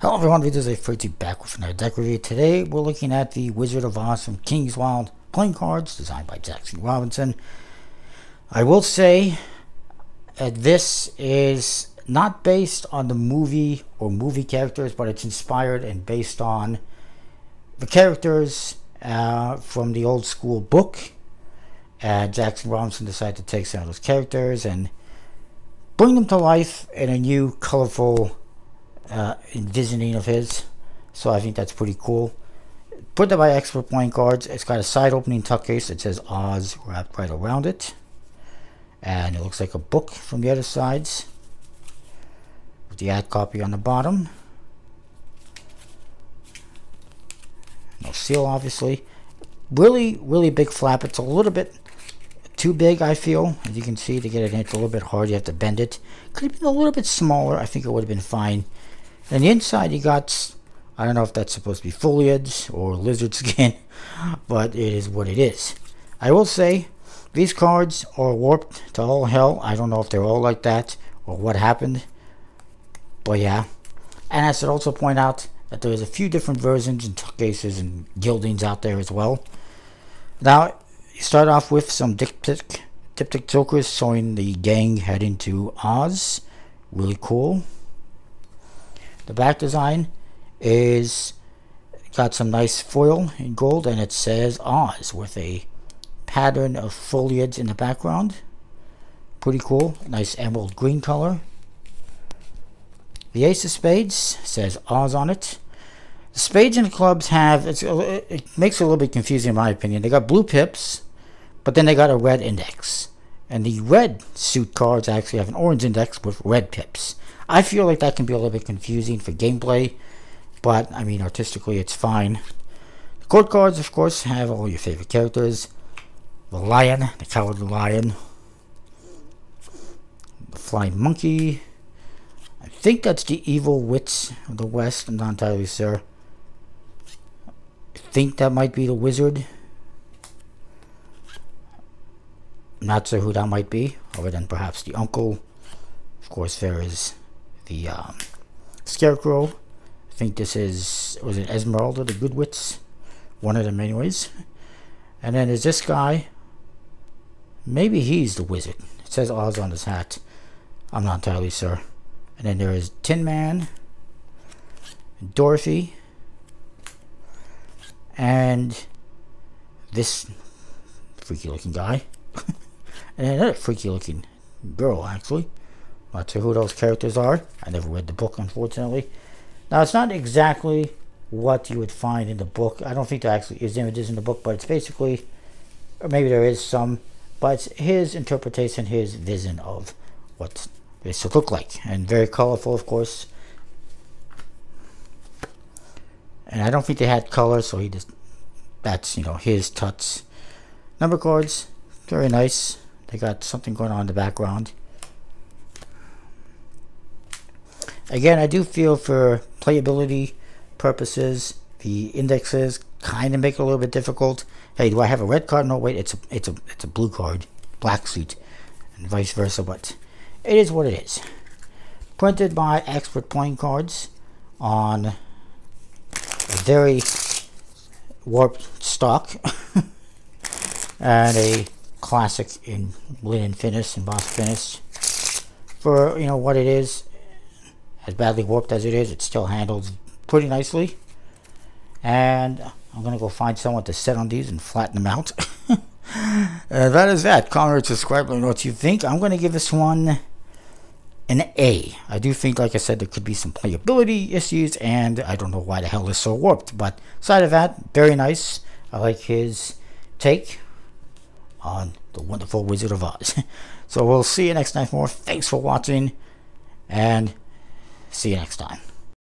Hello everyone, this is a Fritzy back with another deck review. Today we're looking at the Wizard of Oz from King's Wild playing cards designed by Jackson Robinson. I will say uh, this is not based on the movie or movie characters, but it's inspired and based on the characters uh, from the old school book. Uh, Jackson Robinson decided to take some of those characters and bring them to life in a new, colorful uh, envisioning of his. So I think that's pretty cool. Put that by Expert Playing Cards. It's got a side opening tuck case that says Oz wrapped right around it. And it looks like a book from the other sides. With the ad copy on the bottom. No seal, obviously. Really, really big flap. It's a little bit too big, I feel. As you can see, to get it in, it's a little bit hard. You have to bend it. Could have been a little bit smaller. I think it would have been fine. And inside, you got, I don't know if that's supposed to be foliage or lizard skin, but it is what it is. I will say, these cards are warped to all hell. I don't know if they're all like that or what happened. But yeah. And I should also point out that there's a few different versions and cases and gildings out there as well. Now, you start off with some diptych, diptych jokers showing the gang heading to Oz. Really cool. The back design is got some nice foil in gold and it says Oz with a pattern of foliage in the background. Pretty cool. Nice emerald green color. The Ace of Spades says Oz on it. The spades and clubs have, uh, it makes it a little bit confusing in my opinion. They got blue pips, but then they got a red index. And the red suit cards actually have an orange index with red pips. I feel like that can be a little bit confusing for gameplay, but I mean, artistically, it's fine. The court cards, of course, have all your favorite characters the lion, the cowardly lion, the flying monkey. I think that's the evil witch of the west. I'm not entirely sure. I think that might be the wizard. Not sure who that might be, other than perhaps the uncle. Of course, there is the um, Scarecrow. I think this is, was it Esmeralda, the Good Wits? One of them anyways. And then there's this guy. Maybe he's the wizard. It says Oz on his hat. I'm not entirely sure. And then there is Tin Man, Dorothy, and this freaky looking guy. and another freaky looking girl, actually. Not sure who those characters are. I never read the book, unfortunately. Now, it's not exactly what you would find in the book. I don't think there actually is images in the book, but it's basically, or maybe there is some, but it's his interpretation, his vision of what this should look like. And very colorful, of course. And I don't think they had color, so he just, that's, you know, his touch. Number cards, very nice. They got something going on in the background. Again, I do feel for playability purposes, the indexes kind of make it a little bit difficult. Hey, do I have a red card? No, wait, it's a it's a it's a blue card, black suit, and vice versa. But it is what it is. Printed by Expert Playing Cards on a very warped stock and a classic in linen finish, embossed finish. For you know what it is, as badly warped as it is, it still handles pretty nicely. And I'm going to go find someone to set on these and flatten them out. Uh, that is that. Comment, subscribe, let me know what you think. I'm going to give this one an A. I do think, like I said, there could be some playability issues, and I don't know why the hell it's so warped. But aside of that, very nice. I like his take on the wonderful Wizard of Oz. so we'll see you next time for more. Thanks for watching, and See you next time.